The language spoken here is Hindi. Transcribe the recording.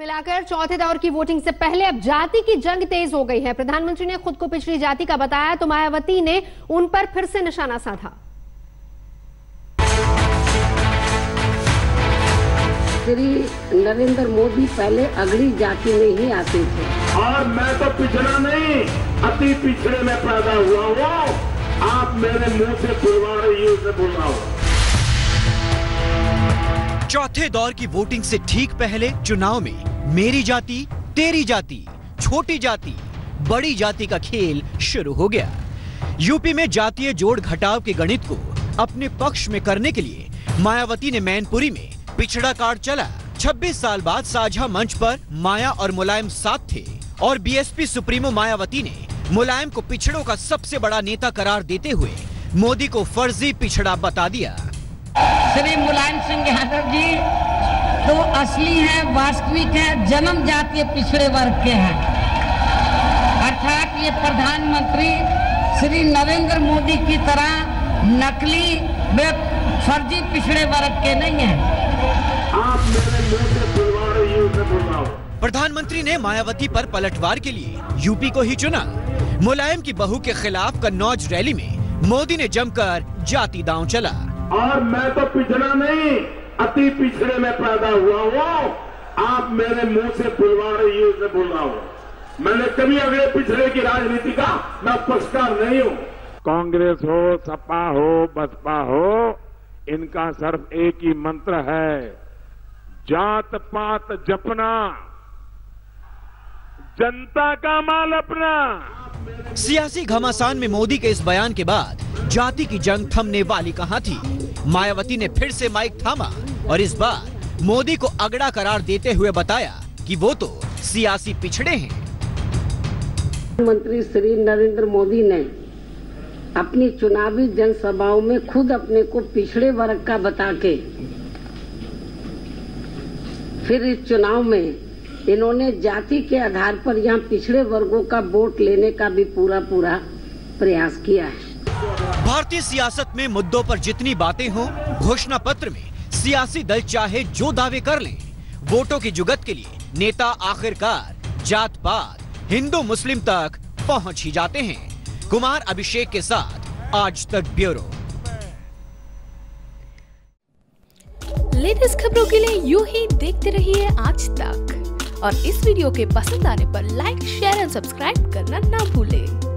मिलाकर चौथे दौर की वोटिंग से पहले अब जाति की जंग तेज हो गई है। प्रधानमंत्री ने खुद को पिछड़ी जाति का बताया तो मायावती ने उन पर फिर से निशाना साधा। श्री नरेंद्र मोदी पहले अगली जाति में ही आते थे। और मैं तो पिछड़ा नहीं अति पिछड़े में पैदा हुआ हूँ। आप मेरे मुँह से बुलवा रही हो से बोल रहा हूँ। चौथे दौर की वोटिंग से ठीक पहले चुनाव में मेरी जाति, तेरी जाति, छोटी जाति, बड़ी जाति का खेल शुरू हो गया। यूपी में जातीय जोड़ घटाव के गणित को अपने पक्ष में करने के लिए मायावती ने मैनपुरी में पिछड़ा कार्ड चला। 26 साल बाद साझा मंच पर माया और मुलायम साथ थे और बीएसपी सुप्रीमो मायावती ने मुलायम को पिछड़ों का सबसे बड़ा नेता करार देते हुए मोदी को फर्जी पिछड़ा बता दिया। श्री मुलायम सिंह यादव जी तो असली है वास्तविक है जन्म जातीय पिछड़े वर्ग के हैं। अर्थात ये प्रधानमंत्री श्री नरेंद्र मोदी की तरह नकली वे फर्जी पिछड़े वर्ग के नहीं है। आप मेरे मुँह से बुलवा रही हो से बोल प्रधानमंत्री ने मायावती पर पलटवार के लिए यूपी को ही चुना। मुलायम की बहू के खिलाफ कन्नौज रैली में मोदी ने जमकर जाति दांव चला। और मैं तो पिछड़ा नहीं। अति पिछड़े में पैदा हुआ हूँ। आप मेरे मुँह से बुलवा रही हो बोल रहा हूँ। मैंने कभी अगले पिछड़े की राजनीति का मैं पक्षकार नहीं हूँ। कांग्रेस हो सपा हो बसपा हो इनका सिर्फ़ एक ही मंत्र है जात पात जपना। जनता का माल अपना। सियासी घमासान में मोदी के इस बयान के बाद जाति की जंग थमने वाली कहाँ थी? मायावती ने फिर से माइक थामा। और इस बार मोदी को अगड़ा करार देते हुए बताया कि वो तो सियासी पिछड़े हैं। प्रधानमंत्री श्री नरेंद्र मोदी ने अपनी चुनावी जनसभाओं में खुद अपने को पिछड़े वर्ग का बता के फिर इस चुनाव में इन्होंने जाति के आधार पर यहाँ पिछड़े वर्गों का वोट लेने का भी पूरा पूरा प्रयास किया है। भारतीय सियासत में मुद्दों पर जितनी बातें हों घोषणा पत्र में सियासी दल चाहे जो दावे कर ले, वोटों की जुगत के लिए नेता आखिरकार जात पात हिंदू, मुस्लिम तक पहुँच ही जाते हैं। कुमार अभिषेक के साथ आज तक ब्यूरो। लेटेस्ट खबरों के लिए यू ही देखते रहिए आज तक। और इस वीडियो के पसंद आने पर लाइक शेयर एंड सब्सक्राइब करना ना भूलें।